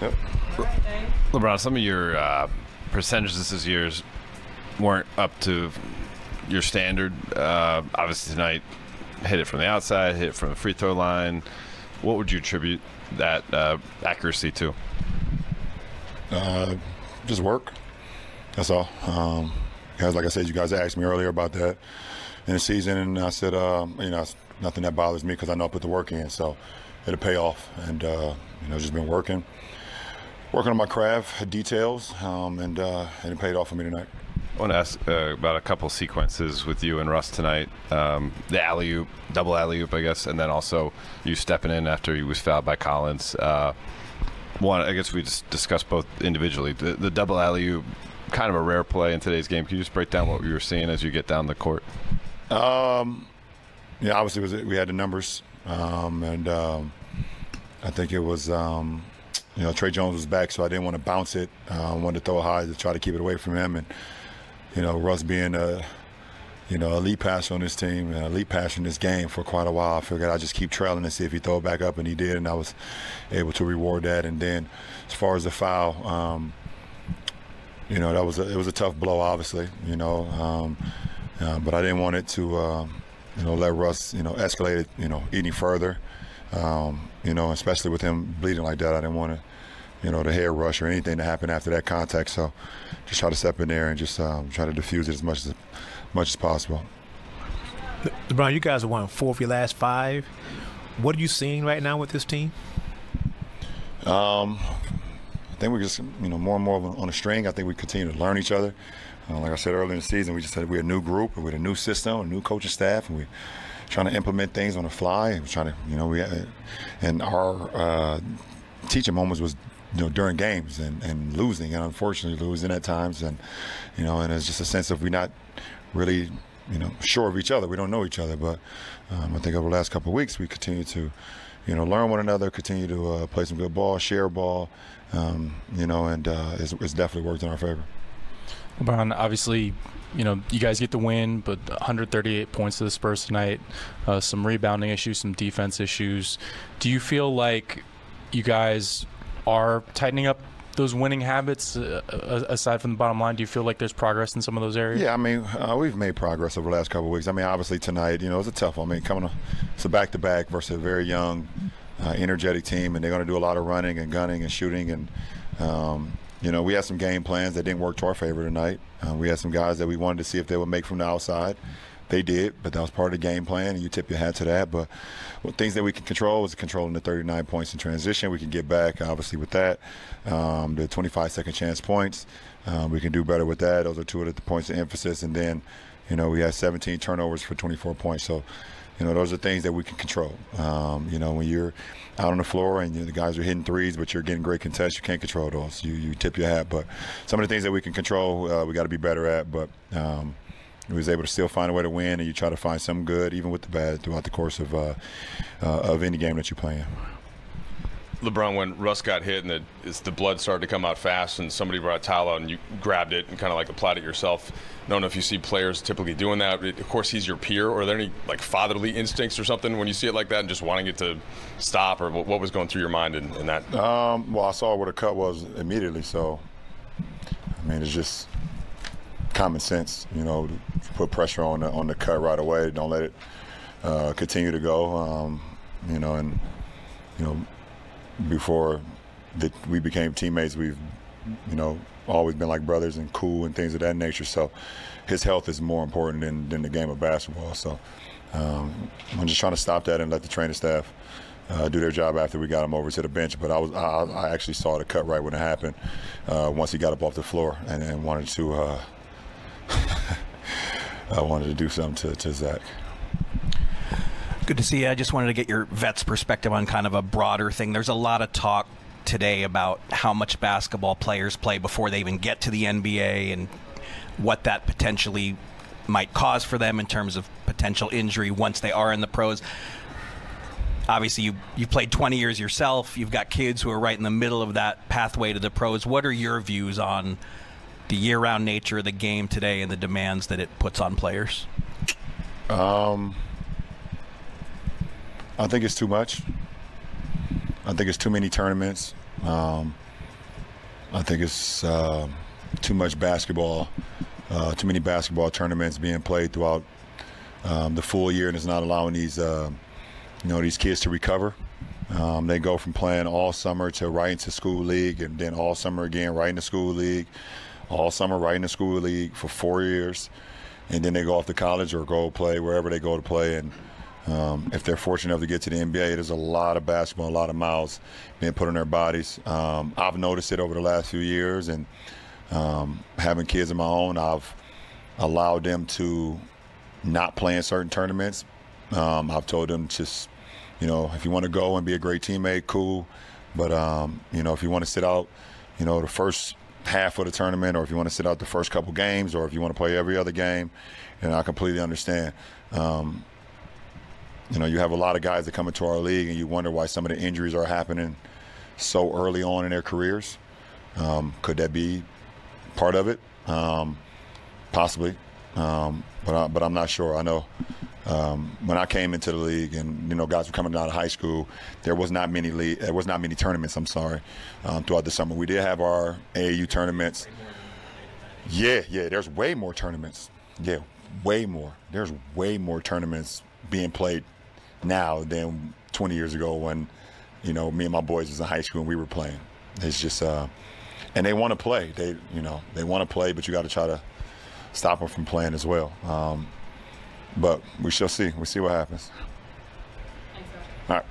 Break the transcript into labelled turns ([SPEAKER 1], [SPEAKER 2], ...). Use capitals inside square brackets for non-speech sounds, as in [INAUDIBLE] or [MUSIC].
[SPEAKER 1] Yep.
[SPEAKER 2] LeBron, some of your uh, percentages this year weren't up to your standard. Uh, obviously tonight, hit it from the outside, hit it from the free throw line. What would you attribute that uh, accuracy to?
[SPEAKER 1] Uh, just work. That's all. Um, guys, like I said, you guys asked me earlier about that in the season, and I said, um, you know, nothing that bothers me because I know I put the work in, so it'll pay off. And uh, you know, just been working, working on my craft, details, um, and uh, and it paid off for me tonight.
[SPEAKER 2] I want to ask uh, about a couple sequences with you and Russ tonight. Um, the alley oop, double alley oop, I guess, and then also you stepping in after he was fouled by Collins. Uh, one, I guess we just discussed both individually. The, the double alley oop, kind of a rare play in today's game. Can you just break down what you were seeing as you get down the court?
[SPEAKER 1] Um, yeah, obviously was, we had the numbers, um, and um, I think it was um, you know Tre Jones was back, so I didn't want to bounce it. Uh, I wanted to throw it high to try to keep it away from him, and you know Russ being a you know elite passer on this team, and elite passer in this game for quite a while. I figured I'd just keep trailing and see if he throw it back up, and he did, and I was able to reward that. And then as far as the foul. Um, you know that was a, it was a tough blow, obviously. You know, um, uh, but I didn't want it to, uh, you know, let Russ, you know, escalate it, you know, any further. Um, you know, especially with him bleeding like that, I didn't want to, you know, the hair rush or anything to happen after that contact. So, just try to step in there and just um, try to diffuse it as much as much as possible.
[SPEAKER 3] LeBron, you guys have won four of your last five. What are you seeing right now with this team?
[SPEAKER 1] Um, I think we're just, you know, more and more on a string. I think we continue to learn each other. Uh, like I said earlier in the season, we just said we're a new group, and we're a new system, a new coaching staff, and we're trying to implement things on the fly. Trying to, you know, we uh, and our uh, teaching moments was you know during games and, and losing and unfortunately losing at times and you know and it's just a sense of we're not really you know sure of each other we don't know each other but um, I think over the last couple of weeks we continue to you know learn one another continue to uh, play some good ball share ball um, you know and uh, it's, it's definitely worked in our favor.
[SPEAKER 4] LeBron, obviously, you know, you guys get the win, but 138 points to the Spurs tonight, uh, some rebounding issues, some defense issues. Do you feel like you guys are tightening up those winning habits uh, aside from the bottom line? Do you feel like there's progress in some of those areas?
[SPEAKER 1] Yeah, I mean, uh, we've made progress over the last couple of weeks. I mean, obviously tonight, you know, it's a tough one. I mean, coming on, it's a back to back versus a very young, uh, energetic team, and they're going to do a lot of running and gunning and shooting and. Um, you know, we had some game plans that didn't work to our favor tonight. Uh, we had some guys that we wanted to see if they would make from the outside. They did, but that was part of the game plan, and you tip your hat to that. But well, things that we can control is controlling the 39 points in transition. We can get back, obviously, with that. Um, the 25 second chance points, um, we can do better with that. Those are two of the points of emphasis. And then, you know, we had 17 turnovers for 24 points. So, you know, those are things that we can control. Um, you know, when you're out on the floor and you know, the guys are hitting threes, but you're getting great contests, you can't control those. You you tip your hat. But some of the things that we can control, uh, we got to be better at. But um, we was able to still find a way to win, and you try to find some good, even with the bad, throughout the course of uh, uh, of any game that you're playing.
[SPEAKER 5] LeBron, when Russ got hit and the, the blood started to come out fast, and somebody brought a towel out and you grabbed it and kind of like applied it yourself. I don't know if you see players typically doing that. Of course, he's your peer. Or are there any like fatherly instincts or something when you see it like that and just wanting it to stop, or what was going through your mind in, in that?
[SPEAKER 1] Um, well, I saw where the cut was immediately, so I mean, it's just common sense, you know, to put pressure on the on the cut right away. Don't let it uh, continue to go, um, you know, and you know before that we became teammates, we've, you know, always been like brothers and cool and things of that nature. So his health is more important than, than the game of basketball. So um, I'm just trying to stop that and let the training staff uh, do their job after we got him over to the bench. But I was I, I actually saw the cut right when it happened uh, once he got up off the floor and, and wanted to uh, [LAUGHS] I wanted to do something to, to Zach.
[SPEAKER 6] Good to see you. I just wanted to get your vet's perspective on kind of a broader thing. There's a lot of talk today about how much basketball players play before they even get to the NBA and what that potentially might cause for them in terms of potential injury once they are in the pros. Obviously, you you've played 20 years yourself. You've got kids who are right in the middle of that pathway to the pros. What are your views on the year-round nature of the game today and the demands that it puts on players?
[SPEAKER 1] Um, I think it's too much. I think it's too many tournaments. Um, I think it's um too much basketball, uh, too many basketball tournaments being played throughout um, the full year, and it's not allowing these, uh, you know, these kids to recover. Um, they go from playing all summer to right into school league, and then all summer again right into school league, all summer right into school league for four years, and then they go off to college or go play wherever they go to play. And um, if they're fortunate enough to get to the NBA, there's a lot of basketball, a lot of miles being put on their bodies. Um, I've noticed it over the last few years, and um, having kids of my own, I've allowed them to not play in certain tournaments. Um, I've told them just, you know, if you want to go and be a great teammate, cool. But um, you know, if you want to sit out, you know, the first half of the tournament, or if you want to sit out the first couple games, or if you want to play every other game, and I completely understand. Um, you know, you have a lot of guys that come into our league, and you wonder why some of the injuries are happening so early on in their careers. Um, could that be part of it? Um, possibly, um, but I, but I'm not sure. I know um, when I came into the league, and you know, guys were coming out of high school, there was not many league, there was not many tournaments. I'm sorry, um, throughout the summer. We did have our AAU tournaments. Yeah, yeah. There's way more tournaments. Yeah, way more. There's way more tournaments being played now than 20 years ago when, you know, me and my boys was in high school and we were playing. It's just, uh, and they want to play. They, you know, they want to play, but you got to try to stop them from playing as well. Um, but we shall see. We see what happens. All right.